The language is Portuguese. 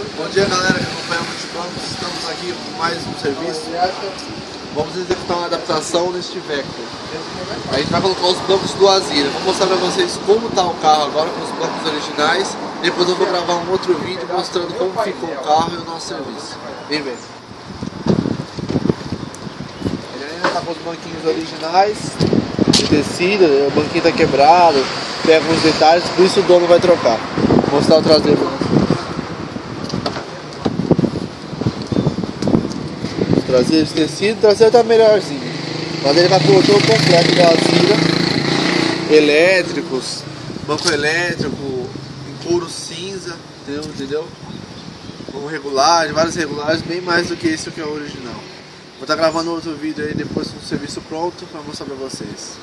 Bom dia galera que acompanha os bancos, estamos aqui com mais um serviço. Vamos executar uma adaptação neste Vector. A gente vai colocar os bancos do Azira. Vou mostrar para vocês como está o carro agora com os bancos originais. Depois eu vou gravar um outro vídeo mostrando como ficou o carro e o nosso serviço. Vem ver. Ele ainda está com os banquinhos originais, de tecido, o banquinho está quebrado, tem alguns detalhes, por isso o dono vai trocar. Vou mostrar o traseiro para vocês. Traseiro tecido, o traseiro tá melhorzinho. Mas ele vai pôr todo completo da Azira, elétricos, banco elétrico, couro cinza, entendeu? entendeu? Com regulagem, várias regulagens, bem mais do que esse que é o original. Vou estar tá gravando outro vídeo aí depois com o serviço pronto para mostrar para vocês.